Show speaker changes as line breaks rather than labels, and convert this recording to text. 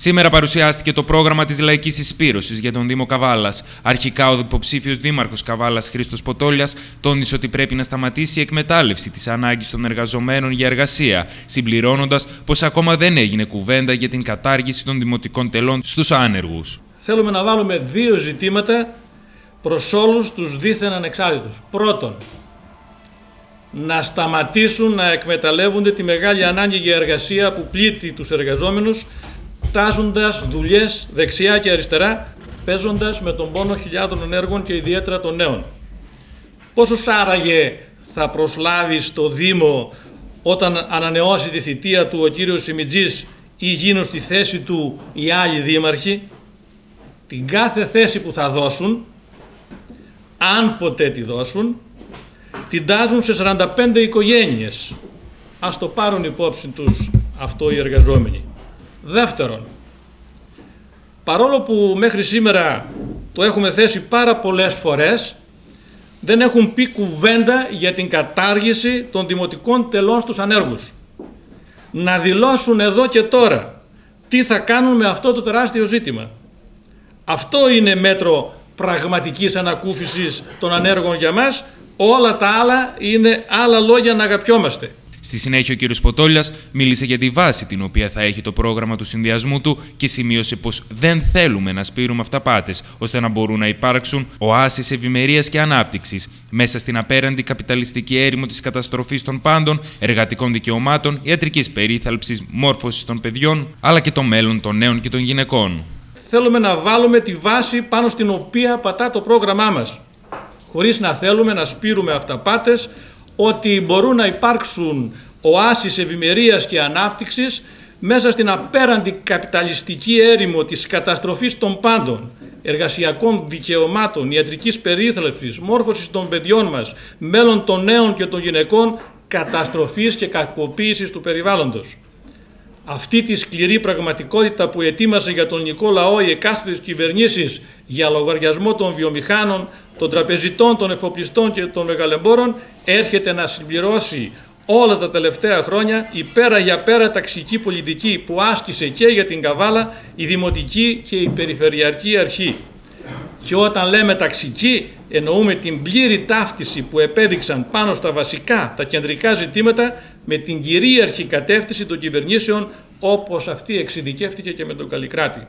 Σήμερα παρουσιάστηκε το πρόγραμμα της Λαϊκής Εισπήρωσης για τον Δήμο Καβάλας. Αρχικά, ο υποψήφιος Δήμαρχος Καβάλας Χρήστος Ποτόλιας τόνισε ότι πρέπει να σταματήσει η εκμετάλλευση της ανάγκης των εργαζομένων για εργασία, συμπληρώνοντας πως ακόμα δεν έγινε κουβέντα για την κατάργηση των δημοτικών τελών στους άνεργους.
Θέλουμε να βάλουμε δύο ζητήματα προς όλους τους δίθεν ανεξάρτητους. Πρώτον, να σταματήσουν να εκμεταλλεύονται τη μεγάλη ανάγκη για εργασία που πλήττει τους εργαζόμενους τάζοντας δουλειές δεξιά και αριστερά, παίζοντας με τον πόνο χιλιάδων ενέργων και ιδιαίτερα των νέων. Πόσους άραγε θα προσλάβει στο Δήμο όταν ανανεώσει τη θητεία του ο κύριος Σιμιτζής ή γίνουν στη θέση του οι άλλοι δήμαρχοι, την κάθε θέση που θα δώσουν, αν ποτέ τη δώσουν, την τάζουν σε 45 οικογένειες. Ας το πάρουν υπόψη τους αυτό οι εργαζόμενοι. Δεύτερον, παρόλο που μέχρι σήμερα το έχουμε θέσει πάρα πολλές φορές, δεν έχουν πει κουβέντα για την κατάργηση των δημοτικών τελών στους ανέργους. Να δηλώσουν εδώ και τώρα τι θα κάνουν με αυτό το τεράστιο ζήτημα. Αυτό είναι μέτρο πραγματικής ανακούφισης των ανέργων για μας. Όλα τα άλλα είναι άλλα λόγια να αγαπιόμαστε.
Στη συνέχεια, ο κ. Ποτόλιας μίλησε για τη βάση την οποία θα έχει το πρόγραμμα του συνδυασμού του και σημείωσε πως δεν θέλουμε να σπείρουμε αυταπάτε ώστε να μπορούν να υπάρξουν οάσεις ευημερίας και ανάπτυξης μέσα στην απέραντη καπιταλιστική έρημο της καταστροφής των πάντων, εργατικών δικαιωμάτων, ιατρικής περίθαλψης, μόρφωσης των παιδιών, αλλά και το μέλλον των νέων και των γυναικών.
Θέλουμε να βάλουμε τη βάση πάνω στην οποία πατά το πρόγραμμά μας. Χωρίς να θέλουμε να σπείρουμε αυταπάτες ότι μπορούν να υπάρξουν οάσεις ευημερίας και ανάπτυξης μέσα στην απέραντη καπιταλιστική έρημο της καταστροφής των πάντων, εργασιακών δικαιωμάτων, ιατρικής περίθαλψης, μόρφωσης των παιδιών μας, μέλλον των νέων και των γυναικών, καταστροφής και κακοποίησης του περιβάλλοντος. Αυτή τη σκληρή πραγματικότητα που ετοίμασε για τον ελληνικό λαό οι εκάστοτε κυβερνήσεις για λογαριασμό των βιομηχάνων, των τραπεζιτών, των εφοπλιστών και των μεγαλεμπόρων έρχεται να συμπληρώσει όλα τα τελευταία χρόνια η πέρα για πέρα ταξική πολιτική που άσκησε και για την Καβάλα η Δημοτική και η Περιφερειακή Αρχή. Και όταν λέμε ταξική εννοούμε την πλήρη ταύτιση που επέδειξαν πάνω στα βασικά, τα κεντρικά ζητήματα με την κυρίαρχη κατεύθυνση των κυβερνήσεων όπως αυτή εξειδικεύτηκε και με τον Καλλικράτη.